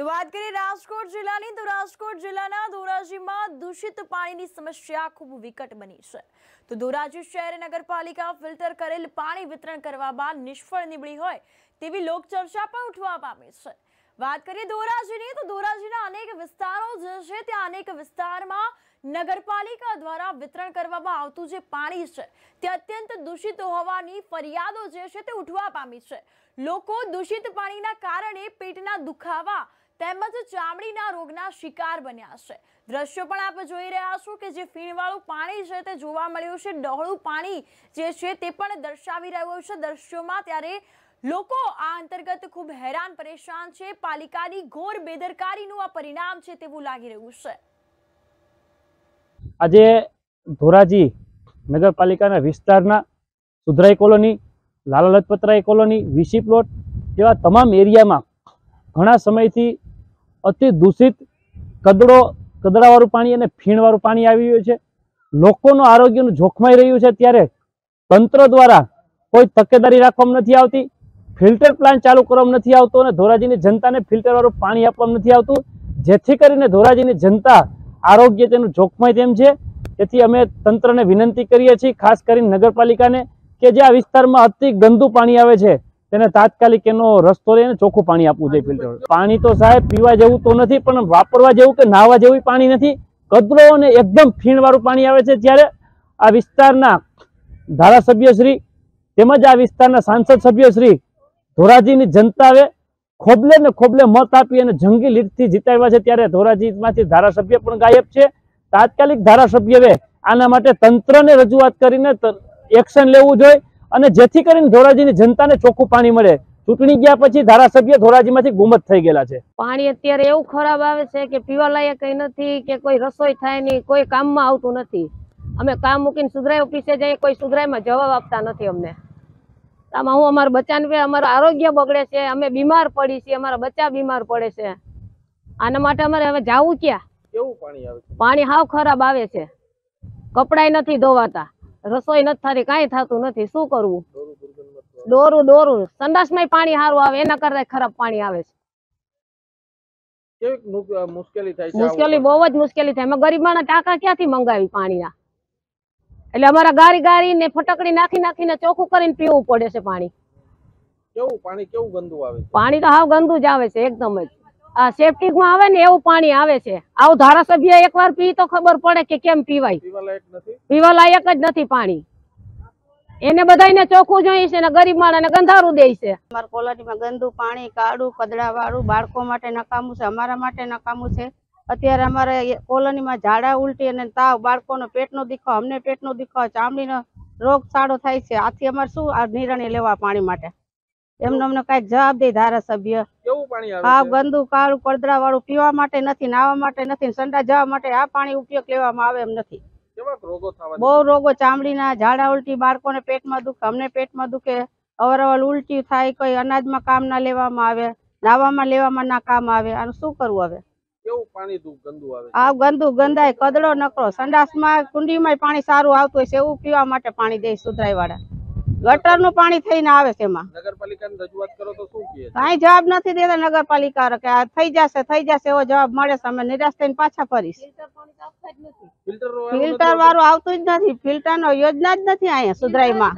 રાજકોટ જિલ્લાની, તો રાજકોટ જિલ્લાના ધોરાજીમાં દૂષિત પાણીની સમસ્યા ખૂબ વિકટ બની છે. તો ધોરાજી શહેર નગરપાલિકા ફિલ્ટર કરેલ પાણી વિતરણ કરવામાં નિષ્ફળ નીવડી હોય તેવી લોકચર્ચા પણ ઉઠવા પામી છે. વાત કરીએ ધોરાજીની, તો ધોરાજીના અનેક વિસ્તારો જે છે, ત્યાં અનેક વિસ્તારમાં નગરપાલિકા દ્વારા વિતરણ કરવામાં આવતું જે પાણી છે, તે અત્યંત દૂષિત હોવાની ફરિયાદો જે છે, તે ઉઠવા પામી છે. લોકો દૂષિત પાણીના કારણે પેટના દુખાવા તેમજ ચામડીના રોગના શિકાર બન્યા છે. દ્રશ્યો પણ આપ જોઈ રહ્યા છો કે જે ફીણવાળું પાણી છે તે જોવા મળ્યું છે. ડહોળું પાણી જે છે તે પણ દર્શાવી રહ્યું છે. દ્રશ્યોમાં ત્યારે લોકો આ અંતર્ગત ખૂબ હેરાન પરેશાન છે. પાલિકાની ઘોર બેદરકારીનું આ પરિણામ છે તેવું લાગી રહ્યું છે. આજે ધોરાજી નગરપાલિકાના વિસ્તારના સુધરાઈ colony, Lala Lajpatrai colony VC plot જેવા તમામ એરિયામાં ઘણા સમયથી અતિ દૂષિત કદડો, કદડાવાળું પાણી અને ફીણવાળું પાણી આવી રહ્યું છે. લોકોનું આરોગ્યનું જોખમાઈ રહ્યું છે ત્યારે તંત્ર દ્વારા કોઈ તકેદારી રાખવામાં નથી આવતી, ફિલ્ટર પ્લાન્ટ ચાલુ કરવામાં નથી આવતો અને ધોરાજીની જનતાને ફિલ્ટરવાળું પાણી આપવામાં નથી આવતું. જેથી કરીને ધોરાજીની જનતા આરોગ્ય તેનું જોખમાય તેમ છે. તેથી અમે તંત્રને વિનંતી કરીએ છીએ, ખાસ કરીને નગરપાલિકાને, કે જે આ વિસ્તારમાં અતિ ગંદુ પાણી આવે છે તેને તાત્કાલિક એનો રસ્તો લઈને ચોખ્ખું પાણી આપવું જોઈએ ફિલ્ટર. પાણી તો સાહેબ પીવા જેવું તો નથી પણ વાપરવા જેવું કે નાહવા જેવું પાણી નથી. કદરો અને એકદમ ફીણવાળું પાણી આવે છે ત્યારે આ વિસ્તારના ધારાસભ્યશ્રી તેમજ આ વિસ્તારના સાંસદ સભ્યશ્રી ધોરાજીની જનતાએ ખોબલે ને ખોબલે મત આપી અને જંગી લીટથી જીતાડ્યા છે ત્યારે ધોરાજીમાંથી ધારાસભ્ય પણ ગાયબ છે. તાત્કાલિક ધારાસભ્યએ આના માટે તંત્રને રજૂઆત કરીને એક્શન લેવું જોઈએ. અને જેથી કરીને ધોરાજીની જનતાને ચોખ્ખું પાણી મળે. ચૂંટણી ગયા પછી ધારાસભ્ય ધોરાજીમાંથી ગુમત થઈ ગયેલા છે. પાણી અત્યારે એવું ખરાબ આવે છે કે પીવા લાયક કઈ નથી કે કોઈ રસોઈ થાય નહીં કોઈ કામમાં આવતું નથી. અમે કામ મૂકીને સુધરાઈ ઓફિસે જઈએ કોઈ સુધરાયમાં જવાબ આપતા નથી અમને. આમાં હું અમારા બચ્ચાને અમારું આરોગ્ય બગડે છે અમે બીમાર પડી છીએ અમારા બચ્ચા બીમાર પડે છે. આના માટે અમારે હવે જાવું ક્યાં? કેવું પાણી આવે પાણી હાવ ખરાબ આવે છે. કપડાય નથી ધોવાતા. રસોઈ નથી થતી કાંઈ થતું નથી. શું કરવું? દોરું દોરું સંડાસમાં પાણી સારું આવે એના કરતા ખરાબ પાણી આવે છે. મુશ્કેલી બહુ જ મુશ્કેલી થાય. અમે ગરીબ માણસ ટાંકા ક્યાંથી મંગાવી પાણીના એટલે અમારા ગારી ગારી ને ફટકડી નાખી નાખીને ચોખ્ખું કરીને પીવું પડે છે પાણી. કેવું? પાણી કેવું ગંદુ આવે પાણી તો હાવ ગંદુ જ આવે છે એકદમ જ. આ માં આવે ને એવું પાણી આવે છે. આવું ધારાસભ્ય એકવાર પી તો ખબર પડે કે કેમ પીવાય. પીવા લાયક જ નથી પાણી. એને બધાને ચોખ્ખું જોઈએ છે ને ગરીબ માણસ ગંધારું દે છે. અમારા કોલોનીમાં ગંદુ પાણી કાળું કદડાવાળું બાળકો માટે નકામું છે અમારા માટે નકામું છે. અત્યારે અમારે કોલોનીમાં ઝાડા ઉલટી અને તાવ બાળકોનો પેટનો દુખાવો અમને પેટનો દુખાવો ચામડીનો સારો થાય છે. આથી અમારે શું આ નિર્ણય લેવા પાણી માટે? એમને અમને કંઈક જવાબ દે ધારાસભ્ય. આ ગંદુ કાળું પડદરા વાળું પીવા માટે નથી નાહવા માટે નથી સંડા જવા માટે આ પાણી ઉપયોગ લેવામાં આવે એમ નથી. બહુ રોગો ચામડીના ઝાડા ઉલટી બાળકોને પેટમાં દુખે અમને પેટમાં દુખે અવારનવાર ઉલટી થાય કોઈ અનાજમાં કામ ના લેવામાં આવે નાવામાં લેવામાં ના કામ આવે આનું શું કરવું હવે? કેવું પાણી ગંદુ આવે આ ગંદુ ગંદાય કદડો નકરો સંડાસમાં કુંડીમાં પાણી સારું આવતું હોય છે એવું પીવા માટે પાણી દે સુધરાય વાળા ગટરનું પાણી થઈને આવે છે એમાં. નગરપાલિકાને રજૂઆત કરો તો શું કહે કાંઈ જવાબ નથી દેતા નગરપાલિકા કે આ થઈ જશે થઈ જશે એવો જવાબ મળે છે અમે નિરાશ થઈને પાછા ફરીશ. ફિલ્ટર ફિલ્ટર વાળું આવતું જ નથી ફિલ્ટર નો યોજના જ નથી અહીંયા સુધરાઈમાં